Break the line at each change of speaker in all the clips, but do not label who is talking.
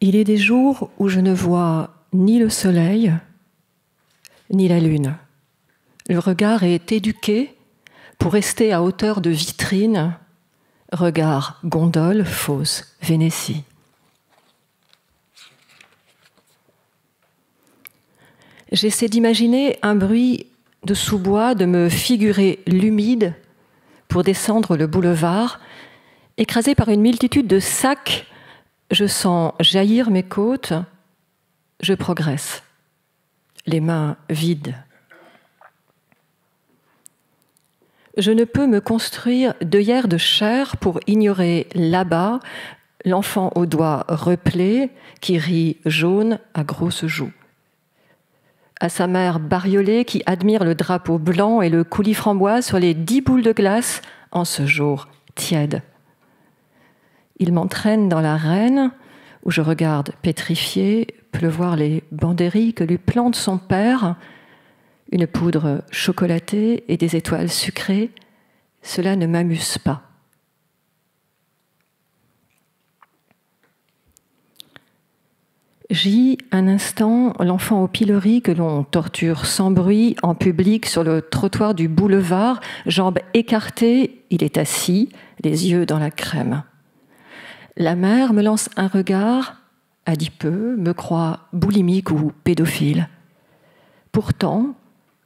Il est des jours où je ne vois ni le soleil, ni la lune. Le regard est éduqué pour rester à hauteur de vitrine, regard gondole, fausse, Vénétie. J'essaie d'imaginer un bruit de sous-bois, de me figurer l'humide pour descendre le boulevard. Écrasé par une multitude de sacs, je sens jaillir mes côtes, je progresse, les mains vides. Je ne peux me construire d'œillères de chair pour ignorer là-bas l'enfant aux doigts replés qui rit jaune à grosses joues à sa mère bariolée qui admire le drapeau blanc et le coulis framboise sur les dix boules de glace en ce jour tiède. Il m'entraîne dans la reine où je regarde pétrifié pleuvoir les banderies que lui plante son père, une poudre chocolatée et des étoiles sucrées. Cela ne m'amuse pas. J'y un instant l'enfant au pilori que l'on torture sans bruit en public sur le trottoir du boulevard, jambes écartées, il est assis, les yeux dans la crème. La mère me lance un regard, adipeux, me croit boulimique ou pédophile. Pourtant,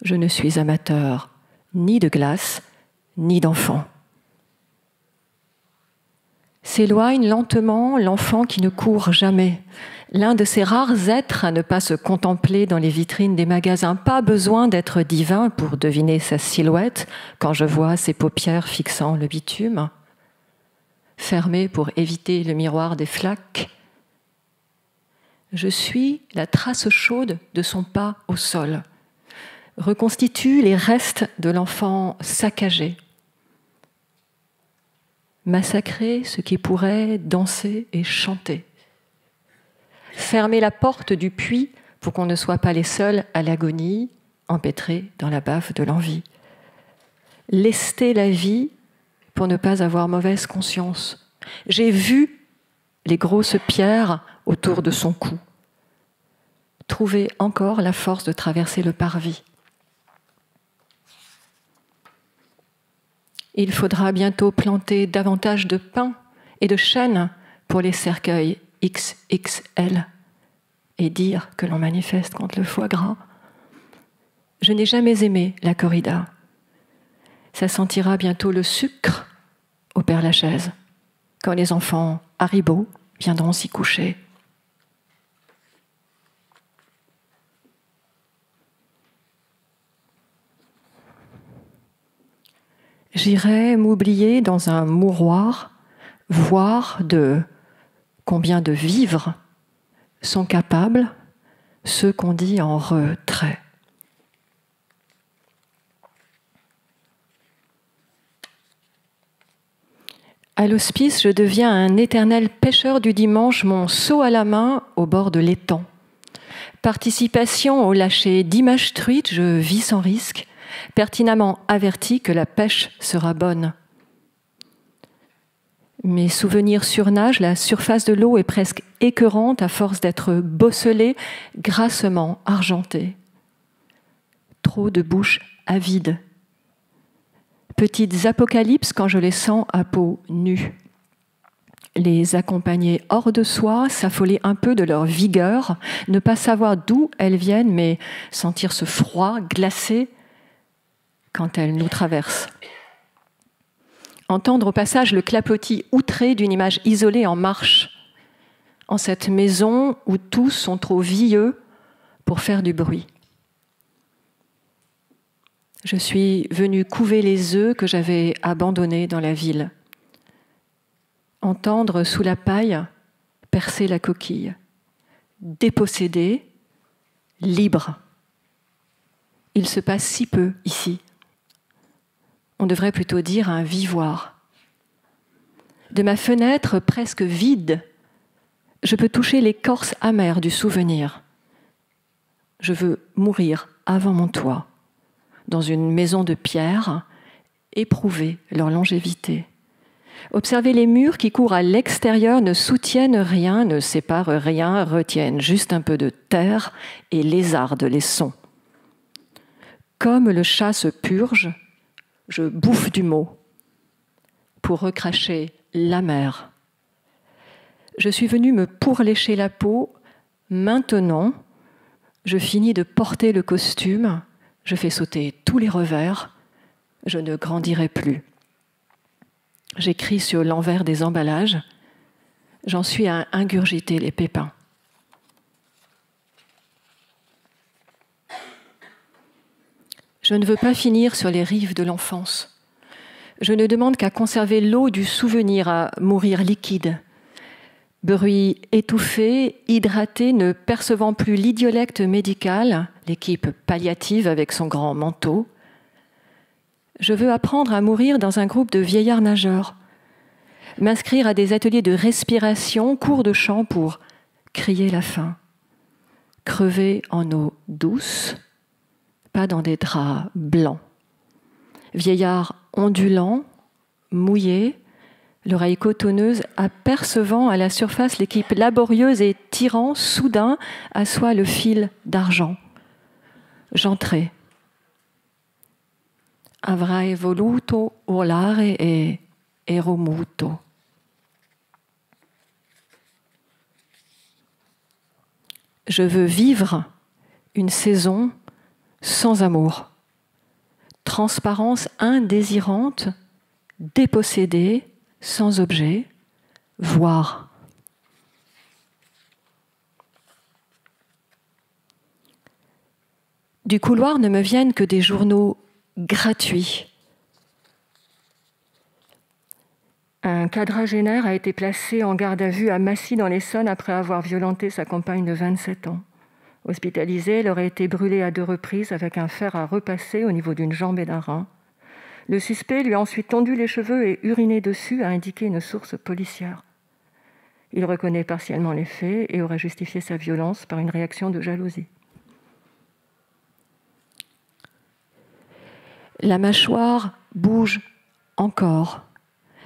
je ne suis amateur ni de glace, ni d'enfant. S'éloigne lentement l'enfant qui ne court jamais, l'un de ces rares êtres à ne pas se contempler dans les vitrines des magasins. Pas besoin d'être divin pour deviner sa silhouette quand je vois ses paupières fixant le bitume, fermées pour éviter le miroir des flaques. Je suis la trace chaude de son pas au sol, reconstitue les restes de l'enfant saccagé, massacrer ce qui pourrait danser et chanter fermer la porte du puits pour qu'on ne soit pas les seuls à l'agonie, empêtrés dans la baffe de l'envie. Lester la vie pour ne pas avoir mauvaise conscience. J'ai vu les grosses pierres autour de son cou. Trouver encore la force de traverser le parvis. Il faudra bientôt planter davantage de pins et de chênes pour les cercueils XXL et dire que l'on manifeste contre le foie gras. Je n'ai jamais aimé la corrida. Ça sentira bientôt le sucre au Père Lachaise, quand les enfants Haribo viendront s'y coucher. J'irai m'oublier dans un mouroir, voir de combien de vivres sont capables ceux qu'on dit en retrait. À l'hospice, je deviens un éternel pêcheur du dimanche, mon seau à la main au bord de l'étang. Participation au lâcher d'images truites, je vis sans risque, pertinemment averti que la pêche sera bonne. Mes souvenirs surnagent, la surface de l'eau est presque écœurante à force d'être bosselée, grassement argentée. Trop de bouches avides. Petites apocalypses quand je les sens à peau nue. Les accompagner hors de soi, s'affoler un peu de leur vigueur, ne pas savoir d'où elles viennent, mais sentir ce froid glacé quand elles nous traversent entendre au passage le clapotis outré d'une image isolée en marche, en cette maison où tous sont trop vieux pour faire du bruit. Je suis venu couver les œufs que j'avais abandonnés dans la ville. Entendre sous la paille percer la coquille. Dépossédé, libre. Il se passe si peu ici on devrait plutôt dire un vivoire. De ma fenêtre presque vide, je peux toucher l'écorce amère du souvenir. Je veux mourir avant mon toit, dans une maison de pierre, éprouver leur longévité. Observez les murs qui courent à l'extérieur, ne soutiennent rien, ne séparent rien, retiennent juste un peu de terre et lézardent les sons. Comme le chat se purge, je bouffe du mot pour recracher la mer. Je suis venu me pourlécher la peau. Maintenant, je finis de porter le costume. Je fais sauter tous les revers. Je ne grandirai plus. J'écris sur l'envers des emballages. J'en suis à ingurgiter les pépins. Je ne veux pas finir sur les rives de l'enfance. Je ne demande qu'à conserver l'eau du souvenir, à mourir liquide. Bruit étouffé, hydraté, ne percevant plus l'idiolecte médical, l'équipe palliative avec son grand manteau, je veux apprendre à mourir dans un groupe de vieillards nageurs, m'inscrire à des ateliers de respiration, cours de chant pour crier la faim, crever en eau douce, pas dans des draps blancs. Vieillard ondulant, mouillé, l'oreille cotonneuse, apercevant à la surface l'équipe laborieuse et tirant soudain à soi le fil d'argent. J'entrai avrai voluto urlare e ero muto. Je veux vivre une saison sans amour, transparence indésirante, dépossédée, sans objet, voir. Du couloir ne me viennent que des journaux gratuit. Un quadragénaire a été placé en garde à vue à Massy dans l'Essonne après avoir violenté sa compagne de 27 ans. Hospitalisé, elle aurait été brûlée à deux reprises avec un fer à repasser au niveau d'une jambe et d'un rein. Le suspect lui a ensuite tendu les cheveux et uriné dessus, a indiqué une source policière. Il reconnaît partiellement les faits et aurait justifié sa violence par une réaction de jalousie. La mâchoire bouge encore.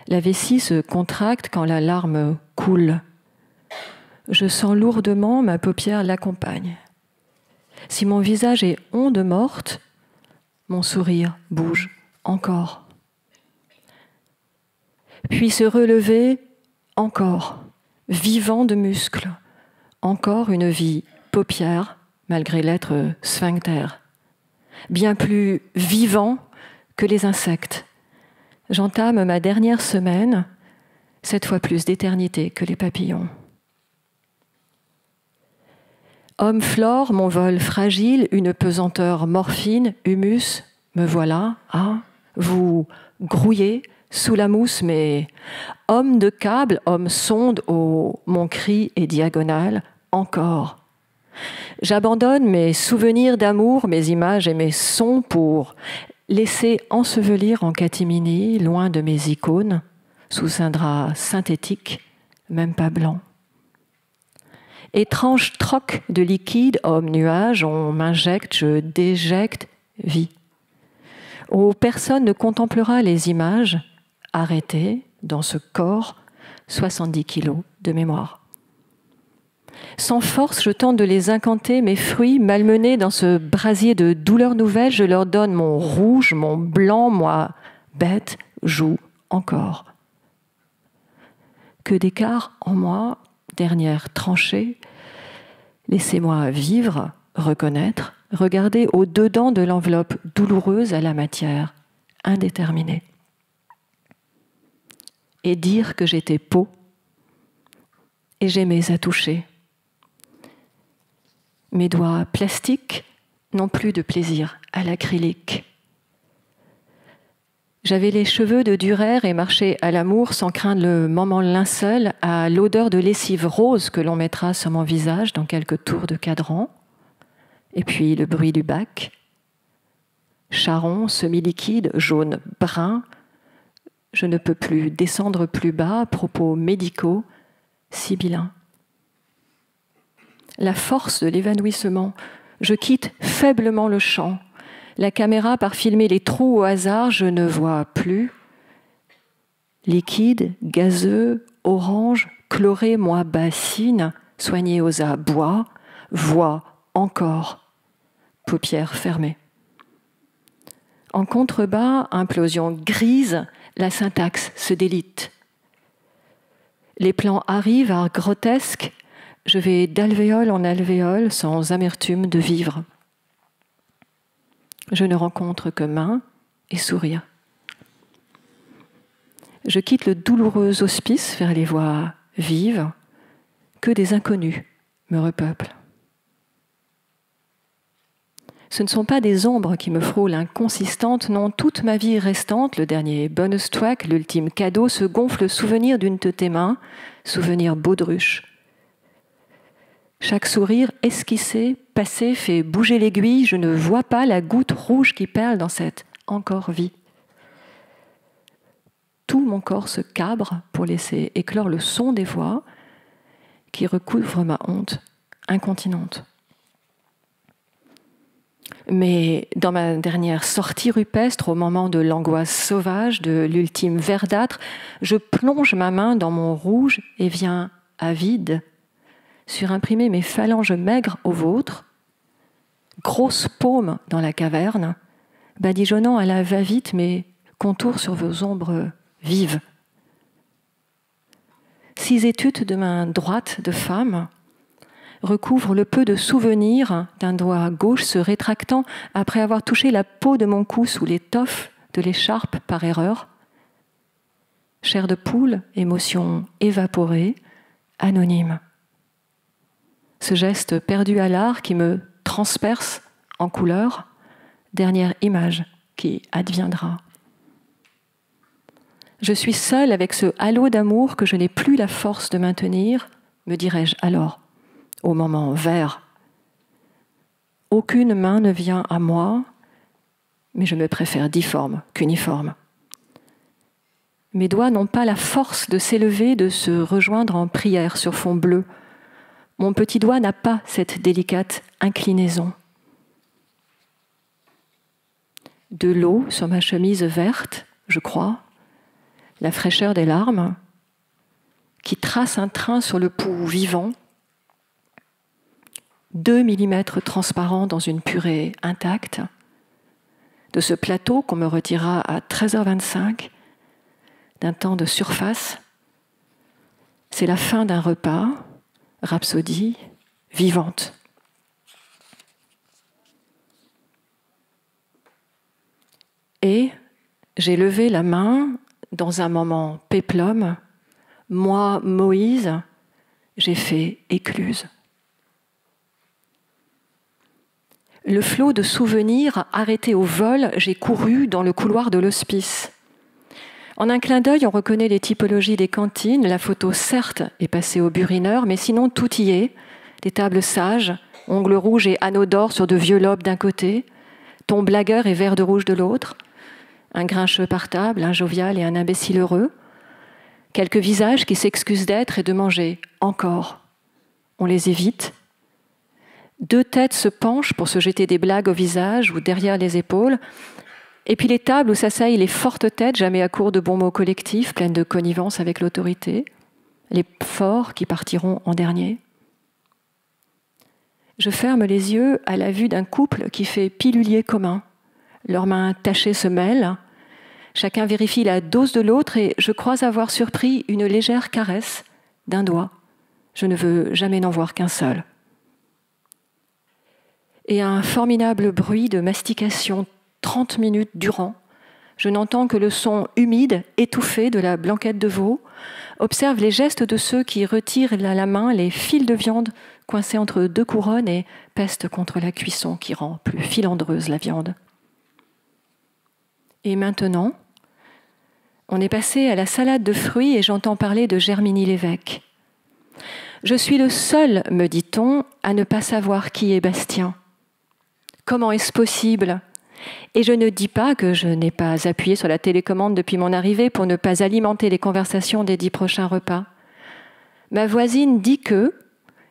La vessie se contracte quand la larme coule. Je sens lourdement ma paupière l'accompagne. Si mon visage est onde morte, mon sourire bouge encore. Puis se relever encore, vivant de muscles, encore une vie paupière, malgré l'être sphincter, bien plus vivant que les insectes. J'entame ma dernière semaine, cette fois plus d'éternité que les papillons. Homme flore, mon vol fragile, une pesanteur morphine, humus, me voilà, ah, vous grouillez sous la mousse, mais homme de câble, homme sonde, oh, mon cri est diagonal, encore. J'abandonne mes souvenirs d'amour, mes images et mes sons pour laisser ensevelir en catimini, loin de mes icônes, sous un drap synthétique, même pas blanc. Étrange troc de liquide, homme nuage, on m'injecte, je déjecte, vie. Où personne ne contemplera les images arrêtées dans ce corps, 70 kilos de mémoire. Sans force, je tente de les incanter, mes fruits malmenés dans ce brasier de douleurs nouvelles, je leur donne mon rouge, mon blanc, moi, bête, joue encore. Que d'écart en moi, dernière tranchée, laissez-moi vivre, reconnaître, regarder au-dedans de l'enveloppe douloureuse à la matière indéterminée. Et dire que j'étais peau et j'aimais à toucher mes doigts plastiques n'ont plus de plaisir à l'acrylique. J'avais les cheveux de Durer et marchais à l'amour sans craindre le moment linceul à l'odeur de lessive rose que l'on mettra sur mon visage dans quelques tours de cadran. Et puis le bruit du bac. Charron, semi-liquide, jaune, brun. Je ne peux plus descendre plus bas, propos médicaux, sibyllins la force de l'évanouissement. Je quitte faiblement le champ. La caméra par filmer les trous au hasard, je ne vois plus. liquide, gazeux, orange, chloré, moi bassine, soigné aux abois, voix encore, paupières fermées. En contrebas, implosion grise, la syntaxe se délite. Les plans arrivent à grotesque, je vais d'alvéole en alvéole sans amertume de vivre. Je ne rencontre que main et sourire. Je quitte le douloureux hospice vers les voies vives, que des inconnus me repeuplent. Ce ne sont pas des ombres qui me frôlent inconsistantes, non, toute ma vie restante, le dernier bonus track, l'ultime cadeau, se gonfle le souvenir d'une de tes mains, souvenir baudruche. Chaque sourire esquissé, passé, fait bouger l'aiguille, je ne vois pas la goutte rouge qui perle dans cette encore vie. Tout mon corps se cabre pour laisser éclore le son des voix qui recouvrent ma honte incontinente. Mais dans ma dernière sortie rupestre, au moment de l'angoisse sauvage, de l'ultime verdâtre, je plonge ma main dans mon rouge et viens avide surimprimer mes phalanges maigres aux vôtres, grosse paume dans la caverne, badigeonnant à la va-vite mes contours sur vos ombres vives. Six études de main droite de femme recouvre le peu de souvenirs d'un doigt gauche se rétractant après avoir touché la peau de mon cou sous l'étoffe de l'écharpe par erreur. Chair de poule, émotion évaporée, anonyme. Ce geste perdu à l'art qui me transperce en couleur, dernière image qui adviendra. Je suis seule avec ce halo d'amour que je n'ai plus la force de maintenir, me dirais-je alors au moment vert. Aucune main ne vient à moi, mais je me préfère difforme qu'uniforme. Mes doigts n'ont pas la force de s'élever, de se rejoindre en prière sur fond bleu. Mon petit doigt n'a pas cette délicate inclinaison. De l'eau sur ma chemise verte, je crois, la fraîcheur des larmes, qui trace un train sur le pouls vivant, 2 mm transparents dans une purée intacte, de ce plateau qu'on me retira à 13h25, d'un temps de surface. C'est la fin d'un repas, rhapsodie vivante. Et j'ai levé la main dans un moment péplum. Moi, Moïse, j'ai fait écluse. le flot de souvenirs arrêté au vol, j'ai couru dans le couloir de l'hospice. En un clin d'œil, on reconnaît les typologies des cantines. La photo, certes, est passée au burineur, mais sinon tout y est. Des tables sages, ongles rouges et anneaux d'or sur de vieux lobes d'un côté, ton blagueur et verre de rouge de l'autre, un grincheux par table, un jovial et un imbécile heureux, quelques visages qui s'excusent d'être et de manger encore. On les évite, deux têtes se penchent pour se jeter des blagues au visage ou derrière les épaules. Et puis les tables où s'assaillent les fortes têtes, jamais à court de bons mots collectifs, pleines de connivence avec l'autorité. Les forts qui partiront en dernier. Je ferme les yeux à la vue d'un couple qui fait pilulier commun. Leurs mains tachées se mêlent. Chacun vérifie la dose de l'autre et je crois avoir surpris une légère caresse d'un doigt. Je ne veux jamais n'en voir qu'un seul et un formidable bruit de mastication 30 minutes durant. Je n'entends que le son humide, étouffé de la blanquette de veau. Observe les gestes de ceux qui retirent à la main les fils de viande coincés entre deux couronnes et pestent contre la cuisson qui rend plus filandreuse la viande. Et maintenant, on est passé à la salade de fruits et j'entends parler de Germini l'évêque. Je suis le seul, me dit-on, à ne pas savoir qui est Bastien. Comment est-ce possible Et je ne dis pas que je n'ai pas appuyé sur la télécommande depuis mon arrivée pour ne pas alimenter les conversations des dix prochains repas. Ma voisine dit que,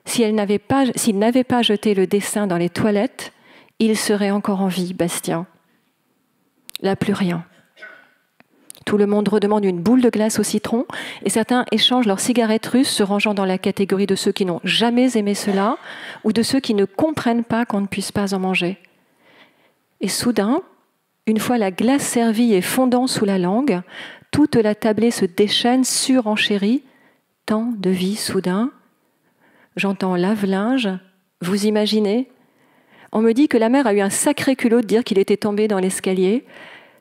s'il n'avait pas, pas jeté le dessin dans les toilettes, il serait encore en vie, Bastien. Là, plus rien. Tout le monde redemande une boule de glace au citron et certains échangent leurs cigarettes russes se rangeant dans la catégorie de ceux qui n'ont jamais aimé cela ou de ceux qui ne comprennent pas qu'on ne puisse pas en manger. Et soudain, une fois la glace servie et fondant sous la langue, toute la tablée se déchaîne, surenchérie, tant de vie soudain. J'entends lave-linge, vous imaginez? On me dit que la mère a eu un sacré culot de dire qu'il était tombé dans l'escalier,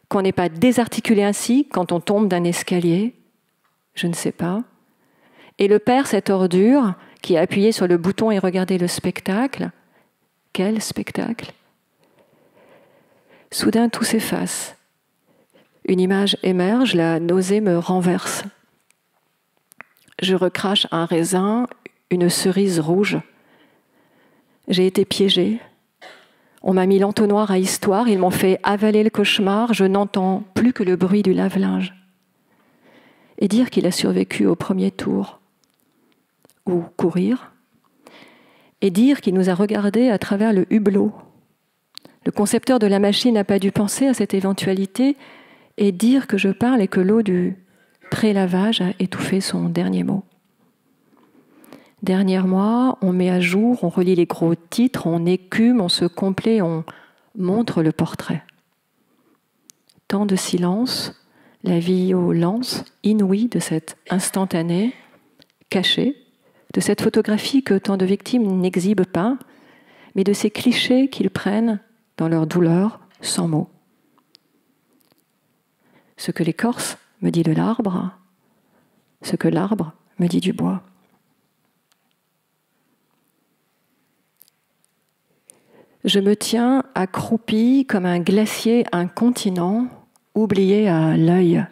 qu'on n'est pas désarticulé ainsi quand on tombe d'un escalier. Je ne sais pas. Et le père, cette ordure, qui a appuyé sur le bouton et regardé le spectacle. Quel spectacle? Soudain, tout s'efface. Une image émerge, la nausée me renverse. Je recrache un raisin, une cerise rouge. J'ai été piégée. On m'a mis l'entonnoir à histoire, ils m'ont fait avaler le cauchemar, je n'entends plus que le bruit du lave-linge. Et dire qu'il a survécu au premier tour, ou courir, et dire qu'il nous a regardés à travers le hublot le concepteur de la machine n'a pas dû penser à cette éventualité et dire que je parle et que l'eau du pré-lavage a étouffé son dernier mot. Dernier mois, on met à jour, on relit les gros titres, on écume, on se complaît, on montre le portrait. Tant de silence, la violence inouïe de cet instantané, caché, de cette photographie que tant de victimes n'exhibent pas, mais de ces clichés qu'ils prennent dans leur douleur sans mots. Ce que l'écorce me dit de l'arbre, ce que l'arbre me dit du bois. Je me tiens accroupi comme un glacier incontinent, oublié à l'œil,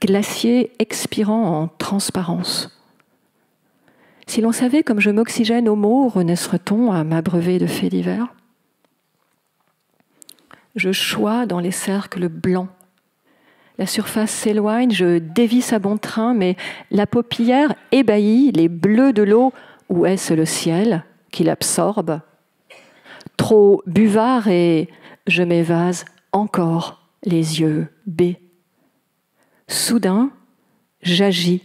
glacier expirant en transparence. Si l'on savait comme je m'oxygène aux mots, renaisserait-on à m'abreuver de faits divers? Je chois dans les cercles blancs. La surface s'éloigne, je dévisse à bon train, mais la paupière ébahit les bleus de l'eau, où est-ce le ciel qui l'absorbe? Trop buvard et je m'évase encore les yeux baies. Soudain, j'agis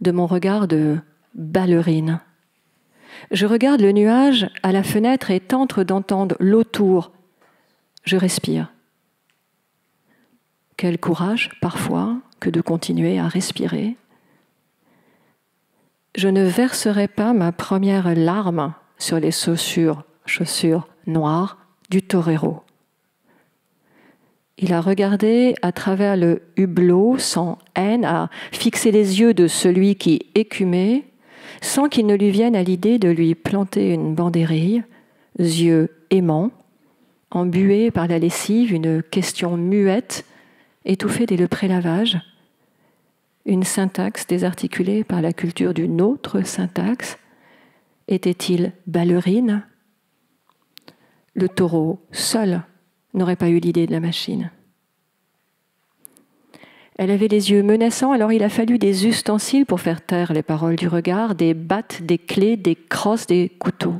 de mon regard de ballerine. Je regarde le nuage à la fenêtre et tente d'entendre l'autour je respire. Quel courage parfois que de continuer à respirer. Je ne verserai pas ma première larme sur les chaussures, chaussures noires du torero. Il a regardé à travers le hublot sans haine, a fixé les yeux de celui qui écumait, sans qu'il ne lui vienne à l'idée de lui planter une bandérille, yeux aimants, embuée par la lessive, une question muette, étouffée dès le prélavage, une syntaxe désarticulée par la culture d'une autre syntaxe. Était-il ballerine? Le taureau seul n'aurait pas eu l'idée de la machine. Elle avait les yeux menaçants, alors il a fallu des ustensiles pour faire taire les paroles du regard, des battes, des clés, des crosses, des couteaux.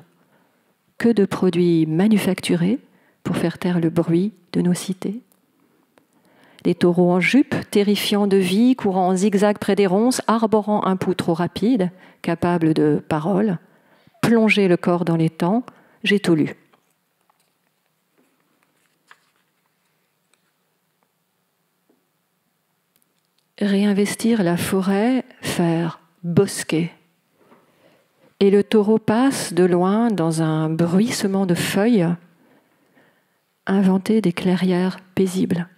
Que de produits manufacturés pour faire taire le bruit de nos cités. Des taureaux en jupe, terrifiants de vie, courant en zigzag près des ronces, arborant un pouls trop rapide, capable de parole, plonger le corps dans les temps, j'ai tout lu. Réinvestir la forêt, faire bosquet. Et le taureau passe de loin dans un bruissement de feuilles inventer des clairières paisibles.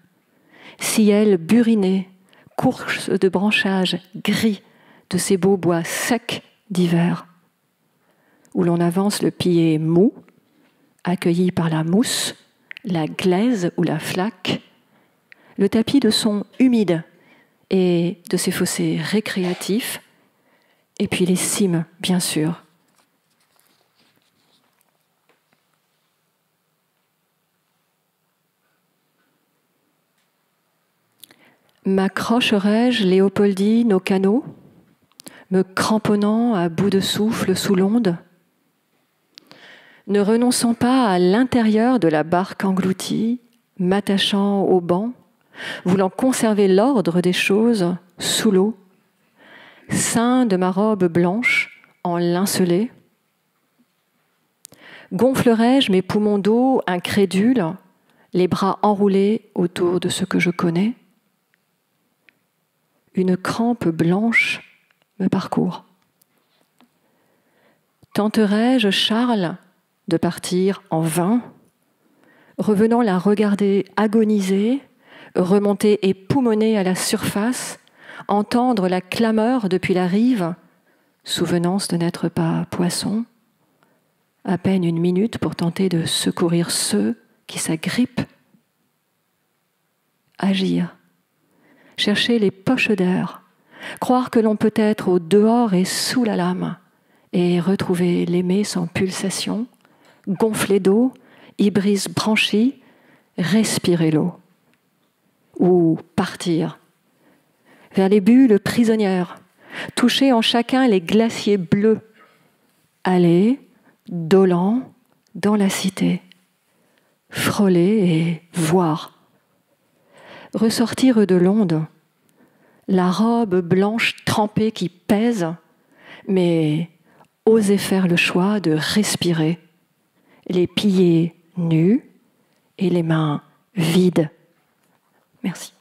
Ciel buriné, course de branchages gris de ces beaux bois secs d'hiver, où l'on avance le pied mou, accueilli par la mousse, la glaise ou la flaque, le tapis de son humide et de ses fossés récréatifs, et puis les cimes, bien sûr, M'accrocherai-je, Léopoldine, au canot, me cramponnant à bout de souffle sous l'onde? Ne renonçant pas à l'intérieur de la barque engloutie, m'attachant au banc, voulant conserver l'ordre des choses sous l'eau, sein de ma robe blanche en lincelet Gonflerai-je mes poumons d'eau incrédules, les bras enroulés autour de ce que je connais? Une crampe blanche me parcourt. Tenterai-je, Charles, de partir en vain, revenant la regarder agoniser, remonter et à la surface, entendre la clameur depuis la rive, souvenance de n'être pas poisson, à peine une minute pour tenter de secourir ceux qui s'agrippent. Agir, chercher les poches d'air, croire que l'on peut être au dehors et sous la lame, et retrouver l'aimé sans pulsation, gonfler d'eau, ibris branchie, respirer l'eau. Ou partir vers les bulles prisonnières, toucher en chacun les glaciers bleus, aller dolent dans la cité, frôler et voir, ressortir de l'onde, la robe blanche trempée qui pèse, mais oser faire le choix de respirer, les pieds nus et les mains vides. Merci.